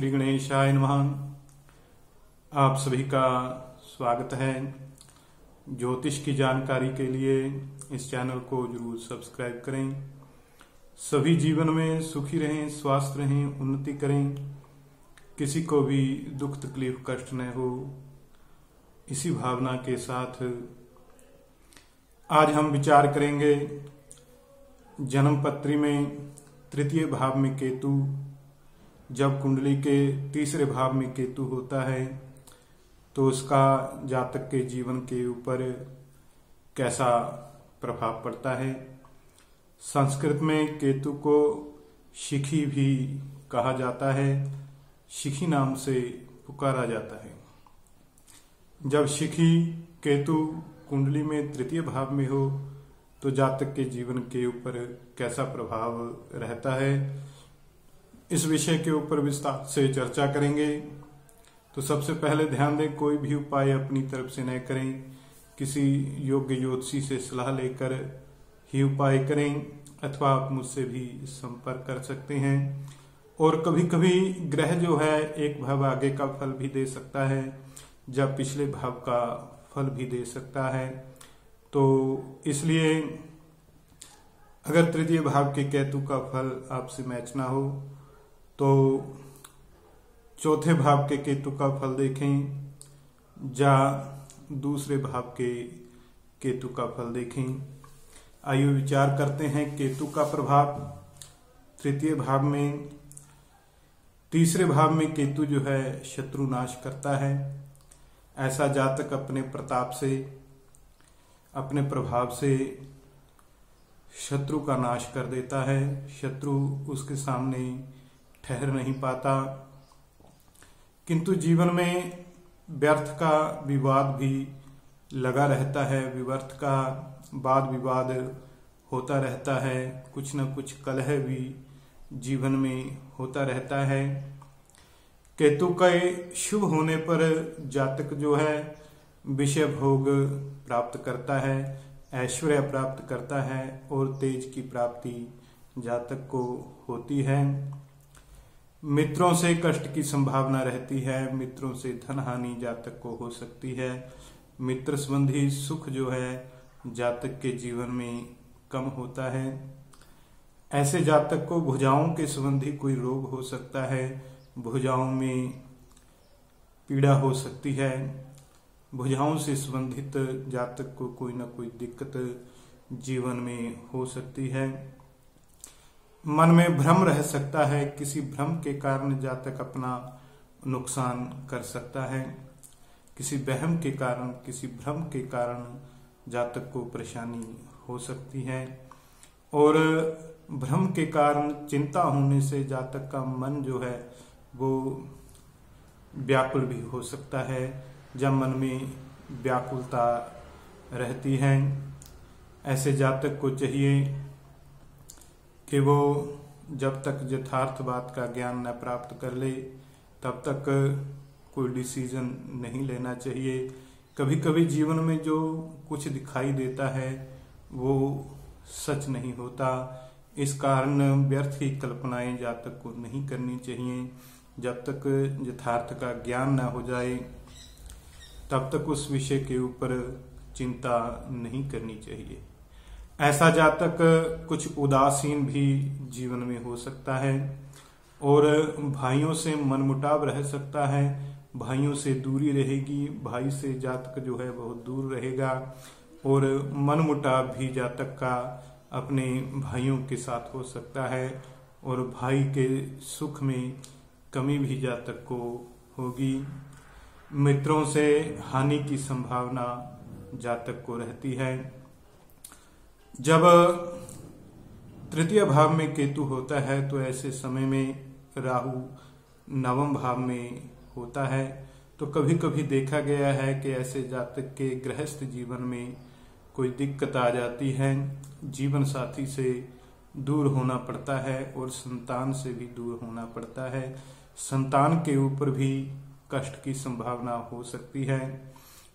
श्री गणेशाय नमः। आप सभी का स्वागत है। ज्योतिष की जानकारी के लिए इस चैनल को ज़रूर सब्सक्राइब करें। सभी जीवन में सुखी रहें स्वास्थ्य रहें, उन्नति करें। किसी को भी दुख, तकलीफ़, कष्ट न हो। इसी भावना के साथ आज हम विचार करेंगे। जन्म पत्री में तृतीय भाव में केतु जब कुंडली के तीसरे भाव में केतु होता है तो उसका जातक के जीवन के ऊपर कैसा प्रभाव पड़ता है? संस्कृत में केतु को शिखी भी कहा जाता है। शिखी नाम से पुकारा जाता है। जब शिखी केतु कुंडली में तृतीय भाव में हो तो जातक के जीवन के ऊपर कैसा प्रभाव रहता है? इस विषय के ऊपर विस्तार से चर्चा करेंगे। तो सबसे पहले ध्यान दें, कोई भी उपाय अपनी तरफ़ से न करें। किसी योग्य ज्योतिषी से सलाह लेकर ही उपाय करें, अथवा आप मुझसे भी संपर्क कर सकते हैं। और कभी कभी ग्रह जो है, एक भाव आगे का फल भी दे सकता है जब पिछले भाव का फल भी दे सकता है। तो इसलिए अगर तृतीय भाव के केतु का फल आपसे मैच ना हो तो चौथे भाव के केतु का फल देखें या दूसरे भाव के केतु का फल देखें। आइए विचार करते हैं केतु का प्रभाव। तृतीय भाव में, तीसरे भाव में केतु जो है शत्रु नाश करता है। ऐसा जातक अपने प्रताप से, अपने प्रभाव से शत्रु का नाश कर देता है। शत्रु उसके सामने ठहर नहीं पाता। किंतु जीवन में व्यर्थ का विवाद भी लगा रहता है। विवर्थ का वाद विवाद होता रहता है। कुछ न कुछ कलह भी जीवन में होता रहता है। केतु के शुभ होने पर जातक जो है, विषय भोग प्राप्त करता है, ऐश्वर्य प्राप्त करता है और तेज की प्राप्ति जातक को होती है। मित्रों से कष्ट की संभावना रहती है, मित्रों से धन हानि जातक को हो सकती है। मित्र संबंधी सुख जो है, जातक के जीवन में कम होता है। ऐसे जातक को भुजाओं के संबंधी कोई रोग हो सकता है, भुजाओं में पीड़ा हो सकती है। भुजाओं से संबंधित जातक को कोई ना कोई दिक्कत जीवन में हो सकती है। मन में भ्रम रह सकता है, किसी भ्रम के कारण जातक अपना नुकसान कर सकता है। किसी बहम के कारण, किसी भ्रम के कारण जातक को परेशानी हो सकती है। और भ्रम के कारण चिंता होने से जातक का मन जो है, वो व्याकुल भी हो सकता है, जब मन में व्याकुलता रहती है। ऐसे जातक को चाहिए कि वो जब तक यथार्थ बात का ज्ञान न प्राप्त कर ले, तब तक कोई डिसीज़न नहीं लेना चाहिए। कभी कभी जीवन में जो कुछ दिखाई देता है, वो सच नहीं होता। इस कारण व्यर्थ की कल्पनाएँ जातक को नहीं करनी चाहिए। जब तक यथार्थ का ज्ञान न हो जाए, तब तक उस विषय के ऊपर चिंता नहीं करनी चाहिए। ऐसा जातक कुछ उदासीन भी जीवन में हो सकता है और भाइयों से मनमुटाव रह सकता है, भाइयों से दूरी रहेगी, भाई से जातक जो है बहुत दूर रहेगा और मनमुटाव भी जातक का अपने भाइयों के साथ हो सकता है और भाई के सुख में कमी भी जातक को होगी। मित्रों से हानि की संभावना जातक को रहती है। जब तृतीय भाव में केतु होता है तो ऐसे समय में राहु नवम भाव में होता है। तो कभी कभी देखा गया है कि ऐसे जातक के गृहस्थ जीवन में कोई दिक्कत आ जाती है। जीवन साथी से दूर होना पड़ता है और संतान से भी दूर होना पड़ता है। संतान के ऊपर भी कष्ट की संभावना हो सकती है।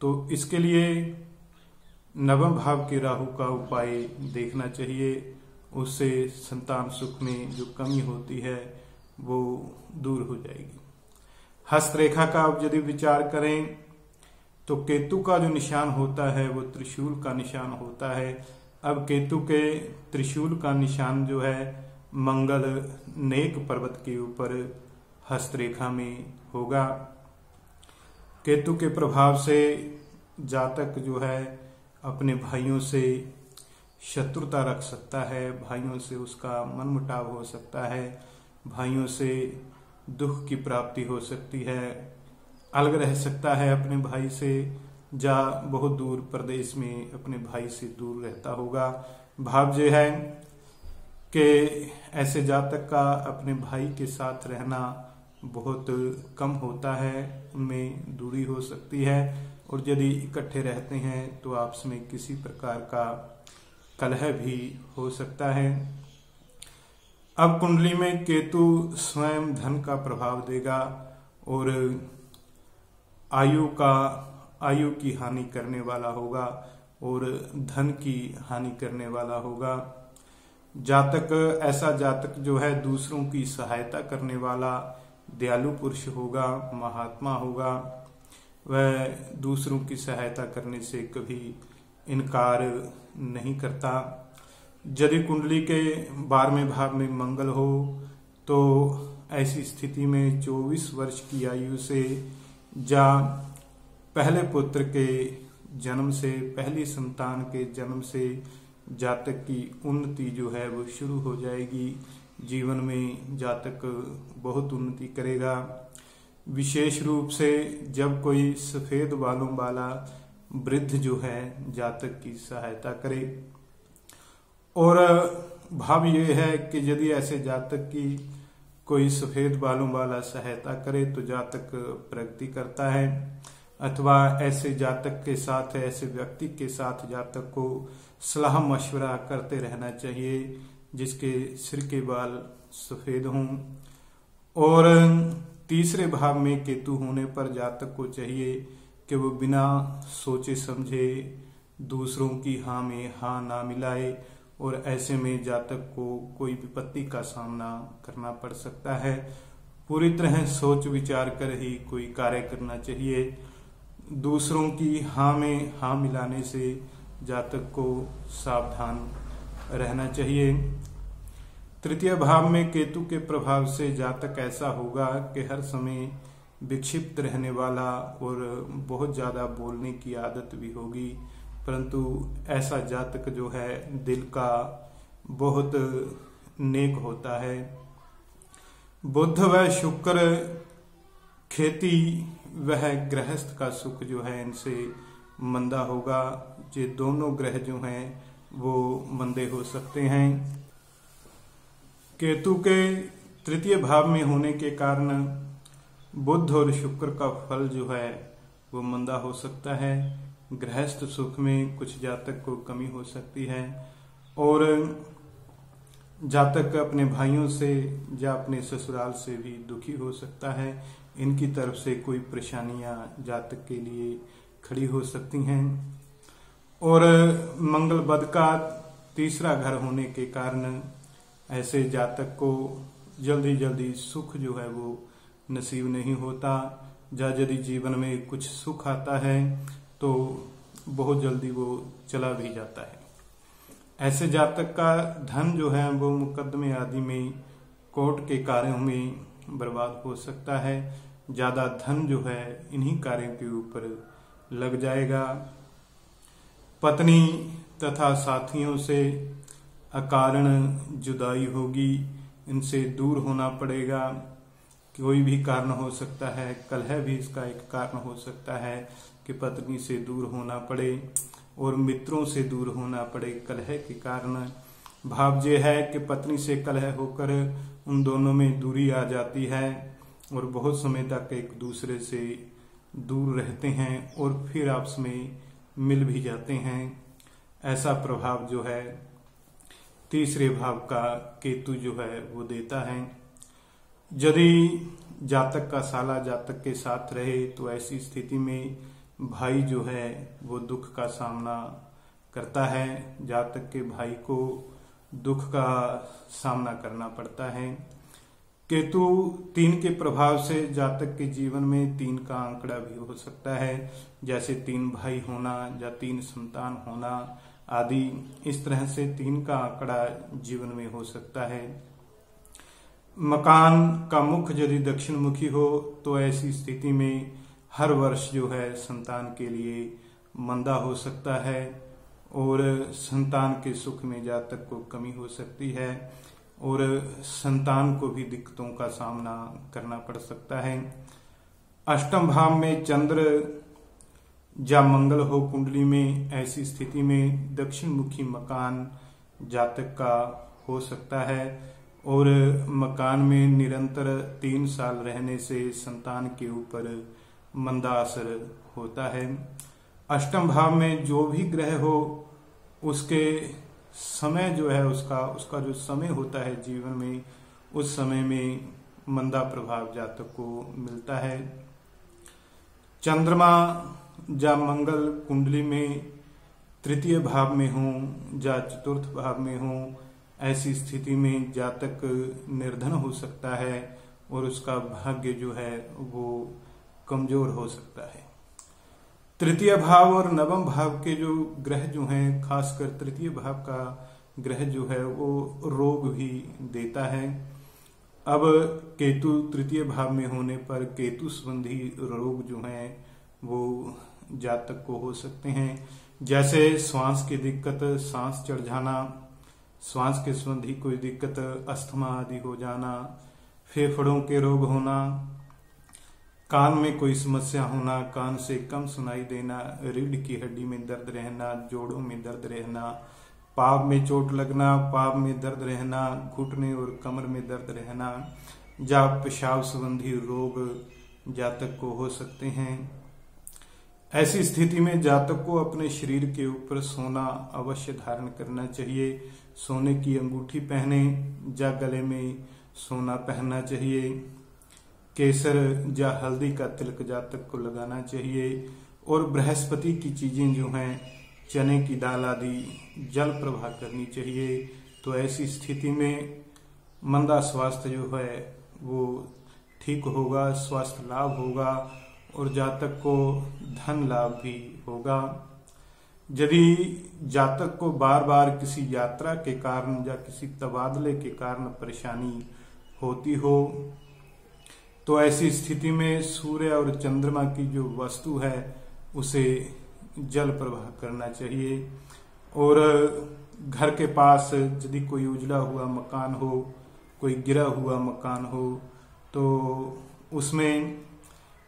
तो इसके लिए नवम भाव के राहु का उपाय देखना चाहिए। उससे संतान सुख में जो कमी होती है, वो दूर हो जाएगी। हस्तरेखा का आप यदि विचार करें तो केतु का जो निशान होता है, वो त्रिशूल का निशान होता है। अब केतु के त्रिशूल का निशान जो है, मंगल नेक पर्वत के ऊपर हस्तरेखा में होगा। केतु के प्रभाव से जातक जो है अपने भाइयों से शत्रुता रख सकता है, भाइयों से उसका मन मुटाव हो सकता है, भाइयों से दुख की प्राप्ति हो सकती है। अलग रह सकता है अपने भाई से, जा बहुत दूर प्रदेश में अपने भाई से दूर रहता होगा। भाव जो है कि ऐसे जातक का अपने भाई के साथ रहना बहुत कम होता है, उनमें दूरी हो सकती है। और यदि इकट्ठे रहते हैं तो आपस में किसी प्रकार का कलह भी हो सकता है। अब कुंडली में केतु स्वयं धन का प्रभाव देगा और आयु का, आयु की हानि करने वाला होगा और धन की हानि करने वाला होगा। जातक, ऐसा जातक जो है दूसरों की सहायता करने वाला दयालु पुरुष होगा, महात्मा होगा, वह दूसरों की सहायता करने से कभी इनकार नहीं करता। यदि कुंडली के बारहवें भाव में मंगल हो तो ऐसी स्थिति में 24 वर्ष की आयु से जा पहले पुत्र के जन्म से, पहली संतान के जन्म से, जातक की उन्नति जो है वो शुरू हो जाएगी। जीवन में जातक बहुत उन्नति करेगा। विशेष रूप से जब कोई सफ़ेद बालों वाला वृद्ध जो है, जातक की सहायता करे। और भाव ये है कि यदि ऐसे जातक की कोई सफ़ेद बालों वाला सहायता करे तो जातक प्रगति करता है। अथवा ऐसे जातक के साथ, ऐसे व्यक्ति के साथ जातक को सलाह मशवरा करते रहना चाहिए। जिसके सिर के बाल सफ़ेद हों, और तीसरे भाव में केतु होने पर जातक को चाहिए कि वो बिना सोचे समझे दूसरों की हाँ में हाँ ना मिलाए, और ऐसे में जातक को कोई विपत्ति का सामना करना पड़ सकता है। पूरी तरह सोच विचार कर ही कोई कार्य करना चाहिए। दूसरों की हाँ में हाँ मिलाने से जातक को सावधान रहना चाहिए। तृतीय भाव में केतु के प्रभाव से जातक ऐसा होगा कि हर समय विक्षिप्त रहने वाला और बहुत ज़्यादा बोलने की आदत भी होगी। परंतु ऐसा जातक जो है, दिल का बहुत नेक होता है। बुद्ध व शुक्र खेती वह गृहस्थ का सुख जो है, इनसे मंदा होगा। ये दोनों ग्रह जो हैं, वो मंदे हो सकते हैं। केतु के तृतीय भाव में होने के कारण बुद्ध और शुक्र का फल जो है, वो मंदा हो सकता है। गृहस्थ सुख में कुछ जातक को कमी हो सकती है। और जातक अपने भाइयों से या अपने ससुराल से भी दुखी हो सकता है। इनकी तरफ़ से कोई परेशानियाँ जातक के लिए खड़ी हो सकती हैं। और मंगल बद का तीसरा घर होने के कारण ऐसे जातक को जल्दी जल्दी सुख जो है वो नसीब नहीं होता। या यदि जीवन में कुछ सुख आता है तो बहुत जल्दी वो चला भी जाता है। ऐसे जातक का धन जो है वो मुकदमे आदि में, कोर्ट के कार्यों में बर्बाद हो सकता है। ज़्यादा धन जो है इन्हीं कार्यों के ऊपर लग जाएगा। पत्नी तथा साथियों से अकारण जुदाई होगी, इनसे दूर होना पड़ेगा। कोई भी कारण हो सकता है, कलह भी इसका एक कारण हो सकता है कि पत्नी से दूर होना पड़े और मित्रों से दूर होना पड़े। कलह के कारण भाव ये है कि पत्नी से कलह होकर उन दोनों में दूरी आ जाती है और बहुत समय तक एक दूसरे से दूर रहते हैं और फिर आपस में मिल भी जाते हैं। ऐसा प्रभाव जो है तीसरे भाव का केतु जो है वो देता है। यदि जातक का साला जातक के साथ रहे तो ऐसी स्थिति में भाई जो है वो दुख का सामना करता है। जातक के भाई को दुख का सामना करना पड़ता है। केतु तीन के प्रभाव से जातक के जीवन में तीन का आंकड़ा भी हो सकता है। जैसे तीन भाई होना या तीन संतान होना आदि, इस तरह से तीन का आंकड़ा जीवन में हो सकता है। मकान का मुख यदि दक्षिण मुखी हो तो ऐसी स्थिति में हर वर्ष जो है संतान के लिए मंदा हो सकता है और संतान के सुख में जातक को कमी हो सकती है। और संतान को भी दिक्कतों का सामना करना पड़ सकता है। अष्टम भाव में चंद्र या मंगल हो कुंडली में, ऐसी स्थिति में दक्षिण मुखी मकान जातक का हो सकता है और मकान में निरंतर तीन साल रहने से संतान के ऊपर मंदा असर होता है। अष्टम भाव में जो भी ग्रह हो, उसके समय जो है उसका उसका जो समय होता है जीवन में, उस समय में मंदा प्रभाव जातक को मिलता है। चंद्रमा या मंगल कुंडली में तृतीय भाव में हो या चतुर्थ भाव में हो, ऐसी स्थिति में जातक निर्धन हो सकता है और उसका भाग्य जो है वो कमज़ोर हो सकता है। तृतीय भाव और नवम भाव के जो ग्रह जो हैं, खासकर तृतीय भाव का ग्रह जो है, वो रोग भी देता है। अब केतु तृतीय भाव में होने पर केतु संबंधी रोग जो हैं, वो जातक को हो सकते हैं। जैसे श्वास की दिक्कत, सांस चढ़ जाना, श्वास के संबंधी कोई दिक्कत, अस्थमा आदि हो जाना, फेफड़ों के रोग होना कान में कोई समस्या होना, कान से कम सुनाई देना, रीढ़ की हड्डी में दर्द रहना, जोड़ों में दर्द रहना पाव में चोट लगना पाव में दर्द रहना, घुटने और कमर में दर्द रहना, या पेशाब संबंधी रोग जातक को हो सकते हैं। ऐसी स्थिति में जातक को अपने शरीर के ऊपर सोना अवश्य धारण करना चाहिए। सोने की अंगूठी पहने, या गले में सोना पहनना चाहिए। केसर या हल्दी का तिलक जातक को लगाना चाहिए और बृहस्पति की चीज़ें जो हैं, चने की दाल आदि जल प्रवाह करनी चाहिए। तो ऐसी स्थिति में मंदा स्वास्थ्य जो है, वो ठीक होगा, स्वास्थ्य लाभ होगा और जातक को धन लाभ भी होगा। यदि जातक को बार बार किसी यात्रा के कारण या किसी तबादले के कारण परेशानी होती हो तो ऐसी स्थिति में सूर्य और चंद्रमा की जो वस्तु है, उसे जल प्रवाह करना चाहिए। और घर के पास यदि कोई उजला हुआ मकान हो, कोई गिरा हुआ मकान हो तो उसमें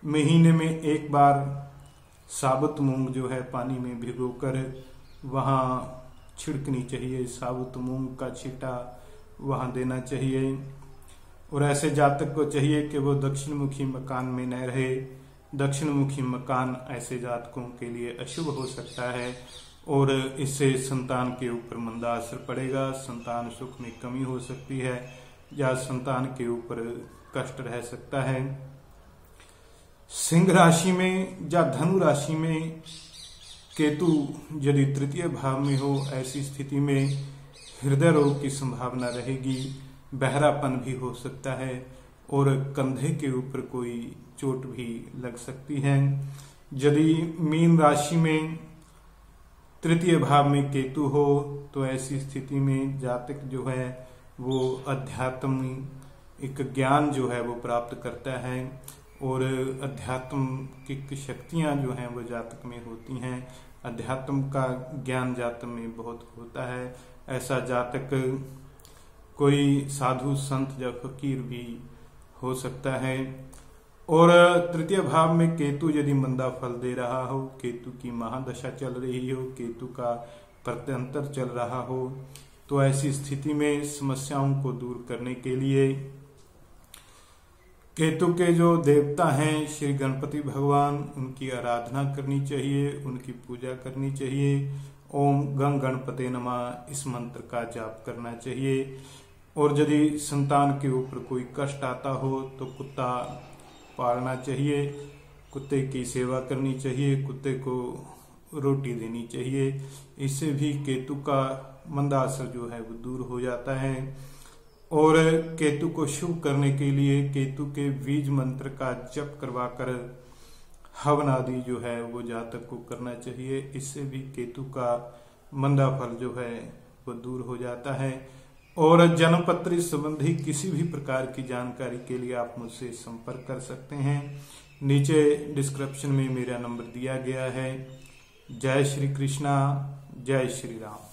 महीने में एक बार साबुत मूंग जो है पानी में भिगोकर वहाँ छिड़कनी चाहिए। साबुत मूंग का छीटा वहाँ देना चाहिए। और ऐसे जातक को चाहिए कि वो दक्षिण मुखी मकान में न रहे। दक्षिण मुखी मकान ऐसे जातकों के लिए अशुभ हो सकता है और इससे संतान के ऊपर मंदा असर पड़ेगा। संतान सुख में कमी हो सकती है या संतान के ऊपर कष्ट रह सकता है। सिंह राशि में या धनु राशि में केतु यदि तृतीय भाव में हो, ऐसी स्थिति में हृदय रोग की संभावना रहेगी। बहरापन भी हो सकता है और कंधे के ऊपर कोई चोट भी लग सकती है। यदि मीन राशि में तृतीय भाव में केतु हो तो ऐसी स्थिति में जातक जो है, वो अध्यात्म एक ज्ञान जो है, वो प्राप्त करता है और अध्यात्म की शक्तियाँ जो हैं, वो जातक में होती हैं। अध्यात्म का ज्ञान जातक में बहुत होता है। ऐसा जातक कोई साधु संत या फकीर भी हो सकता है। और तृतीय भाव में केतु यदि मंदा फल दे रहा हो, केतु की महादशा चल रही हो, केतु का प्रत्यंतर चल रहा हो तो ऐसी स्थिति में समस्याओं को दूर करने के लिए केतु के जो देवता हैं, श्री गणपति भगवान, उनकी आराधना करनी चाहिए, उनकी पूजा करनी चाहिए, ओम गंग गणपते नमा, इस मंत्र का जाप करना चाहिए। और यदि संतान के ऊपर कोई कष्ट आता हो तो कुत्ता पालना चाहिए, कुत्ते की सेवा करनी चाहिए, कुत्ते को रोटी देनी चाहिए। इससे भी केतु का मंदा असर जो है वो दूर हो जाता है। और केतु को शुभ करने के लिए केतु के बीज मंत्र का जप करवाकर हवन आदि जो है वो जातक को करना चाहिए। इससे भी केतु का मंदा फल जो है वो दूर हो जाता है। और जन्मपत्री संबंधी किसी भी प्रकार की जानकारी के लिए आप मुझसे संपर्क कर सकते हैं। नीचे डिस्क्रिप्शन में मेरा नंबर दिया गया है। जय श्री कृष्णा, जय श्री राम।